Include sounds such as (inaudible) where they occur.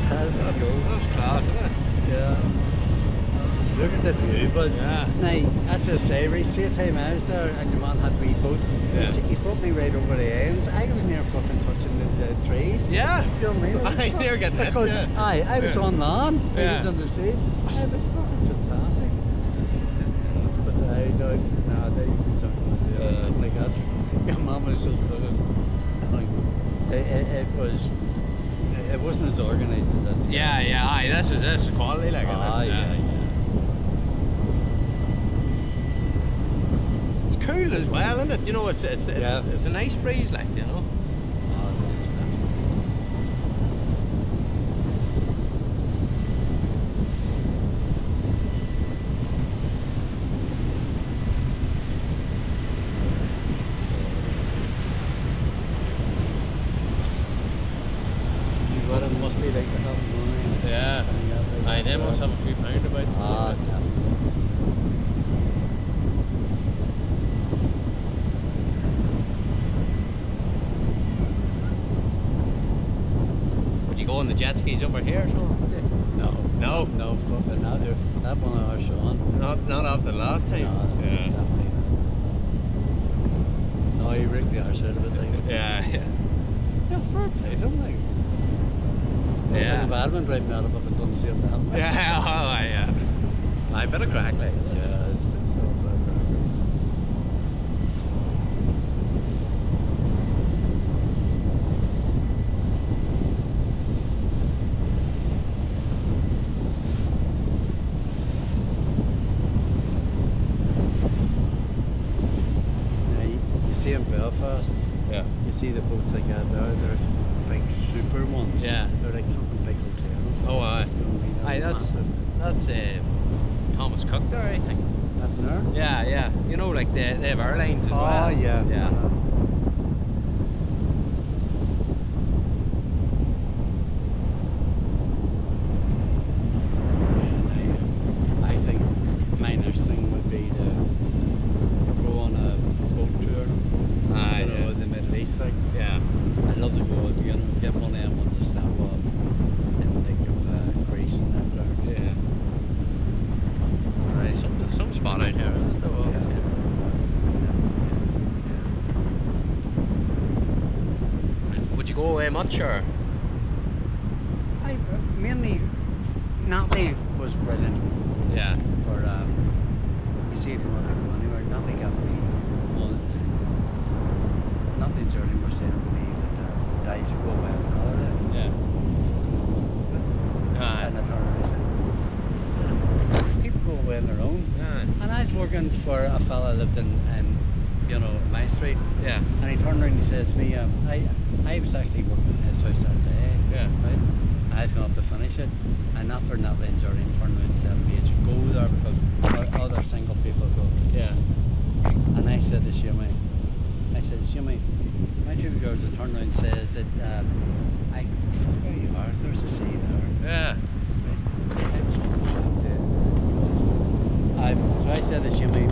deshalb. Ja, jo, das ist klar, oder? Ja. Look at the view, but yeah. now, that's a say, see if time I was there and your man had wee boat. Yeah. He brought me right over the ends. I was near fucking touching the, the trees. Yeah. Do you know what I mean? (laughs) I near getting hit. Because yeah. I, I was yeah. on land, yeah. he was in the sea. I was fucking it, wasn't as organised as this. Yeah, yeah, aye, this is this quality like Ah, yeah, yeah. It's cool as well, isn't it? You know, it's it's it's, Yeah. it's a nice breeze, like you know. Ah, nice stuff. You got it, like to have money. Yeah. Aye, they must have a few pound about. Ah, definitely. Would you go on the jet skis over here? No. No? No, fucking not. That one I was showing. Not not after the last time. No, yeah. definitely. No, you rigged the arse out of it. Like. (laughs) Yeah, yeah. Yeah, fair play him, like. Yeah. The bad one driving out of up and done the same damn. Yeah, oh, yeah. Aye, bit of crack, like. Yeah, it's, it's so fair. Yeah, you, you see in Belfast, Yeah. you see the boats like that there, big super ones. Yeah. They're like fucking big hotels. Oh, aye. You I mean? Aye, that's that's uh, Thomas Cook there, I think. That there? Yeah, yeah. You know, like they, they have airlines as Oh, well. yeah. Yeah. uh-huh. And I, I think my next thing would be to go on a boat tour. Aye, you know, yeah. the Middle East. Like, Yeah. I'd love to go, you know, get one of them ones to stand up in like of uh, Greece and that there. Yeah. Right, some some spot out here. isn't it, though, obviously? Would you go away much or? I mainly Natalie (coughs) was brilliant Yeah. for um you see if you want to come anywhere, Natalie got me on Natalie Journey were saying to me that uh, that you should go away on holiday. Yeah. And I Aye. told her I said people go away on their own. Aye. And I was working for a fella that lived in, in you know, my street Yeah. and he turned around and he says to me, um, I I was actually working in his house that day. Yeah. Right? I was going up to finish it, and after Natalie and Jordan turned around and said to me, "You go there because other single people go." Yeah. And I said to Shimmy, I said, Shimmy, my two girls turned around and says that um, I fuck where you are. There's a sea there. Yeah. I, so I said to Shimmy,